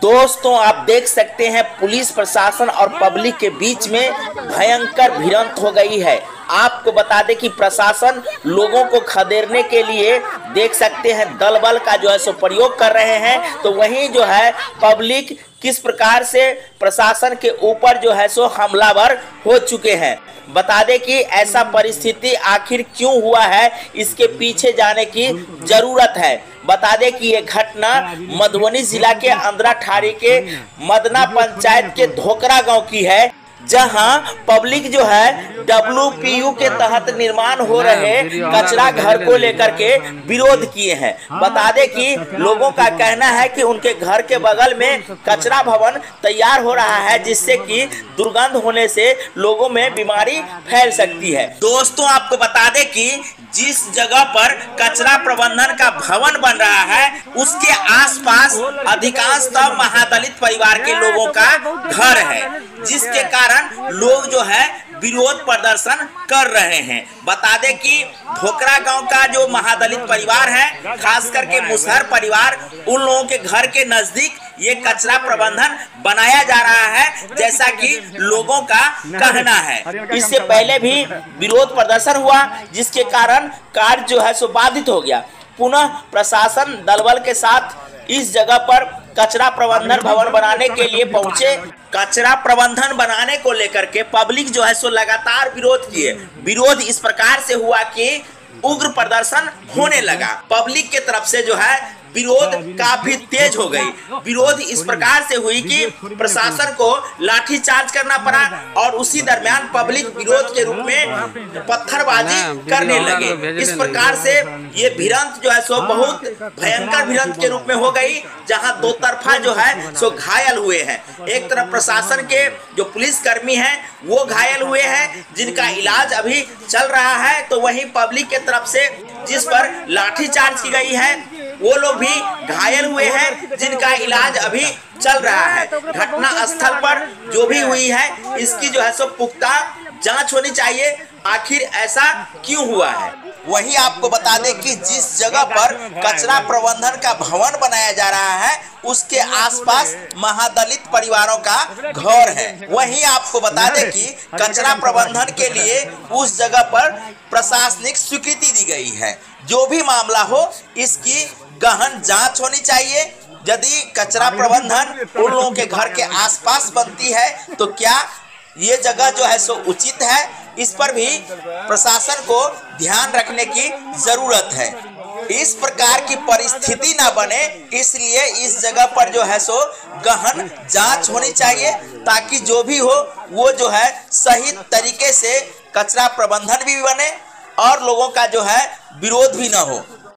दोस्तों, आप देख सकते हैं पुलिस प्रशासन और पब्लिक के बीच में भयंकर भिड़ंत हो गई है। आपको बता दें कि प्रशासन लोगों को खदेड़ने के लिए देख सकते हैं दल बल का जो है सो प्रयोग कर रहे हैं। तो वहीं जो है पब्लिक किस प्रकार से प्रशासन के ऊपर जो है सो हमलावर हो चुके हैं। बता दे कि ऐसा परिस्थिति आखिर क्यों हुआ है? इसके पीछे जाने की ज़रूरत है। बता दे कि ये घटना मधुबनी जिला के अंदरा ठारी के मदना पंचायत के धोकरा गाँव की है। जहाँ पब्लिक जो है डब्ल्यू के तहत निर्माण हो रहे कचरा घर को लेकर के विरोध किए हैं। बता दें कि लोगों का कहना है कि उनके घर के बगल में कचरा भवन तैयार हो रहा है जिससे कि दुर्गंध होने से लोगों में बीमारी फैल सकती है। दोस्तों आपको बता दें कि जिस जगह पर कचरा प्रबंधन का भवन बन रहा है उसके आसपास अधिकांशतः महादलित परिवार के लोगों का घर है। जिसके कारण लोग जो है विरोध प्रदर्शन कर रहे हैं। बता दें कि धोकरा गाँव का जो महादलित परिवार है, खास करके मुसहर परिवार, उन लोगों के घर के नज़दीक ये कचरा प्रबंधन बनाया जा रहा है, जैसा कि लोगों का कहना है। इससे पहले भी विरोध प्रदर्शन हुआ, जिसके कारण कार्य जो है सो बाधित हो गया। पुनः प्रशासन दलबल के साथ इस जगह पर कचरा प्रबंधन भवन बनाने के लिए पहुँचे। कचरा प्रबंधन बनाने को लेकर के पब्लिक जो है सो लगातार विरोध किए। विरोध इस प्रकार से हुआ कि उग्र प्रदर्शन होने लगा। पब्लिक के तरफ़ से जो है विरोध काफ़ी तेज हो गई। विरोध इस प्रकार से हुई कि प्रशासन को लाठी चार्ज करना पड़ा और उसी दरमियान पब्लिक विरोध के रूप में पत्थरबाजी करने लगे। इस प्रकार से ये भिड़ंत जो है सो बहुत भयंकर भिड़ंत के रूप में हो गई जहाँ दो तरफा जो है सो घायल हुए हैं। एक तरफ़ प्रशासन के जो पुलिस कर्मी हैं वो घायल हुए हैं जिनका इलाज अभी चल रहा है तो वहीं पब्लिक के तरफ़ से जिस पर लाठी चार्ज की गई है वो लोग भी घायल हुए हैं, जिनका इलाज अभी चल रहा है। घटना स्थल पर जो भी हुई है, इसकी जो है सो पुख्ता जाँच होनी चाहिए, आखिर ऐसा क्यों हुआ है? वहीं आपको बता दें कि जिस जगह पर कचरा प्रबंधन का भवन बनाया जा रहा है, उसके आसपास महादलित परिवारों का घर है। वहीं आपको बता दें कि कचरा प्रबंधन के लिए उस जगह पर प्रशासनिक स्वीकृति दी गई है। जो भी मामला हो, इसकी गहन जाँच होनी चाहिए। यदि कचरा प्रबंधन उन लोगों के घर के आसपास बनती है तो क्या ये जगह जो है सो उचित है? इस पर भी प्रशासन को ध्यान रखने की ज़रूरत है। इस प्रकार की परिस्थिति ना बने इसलिए इस जगह पर जो है सो गहन जाँच होनी चाहिए ताकि जो भी हो वो जो है सही तरीके से कचरा प्रबंधन भी बने और लोगों का जो है विरोध भी ना हो।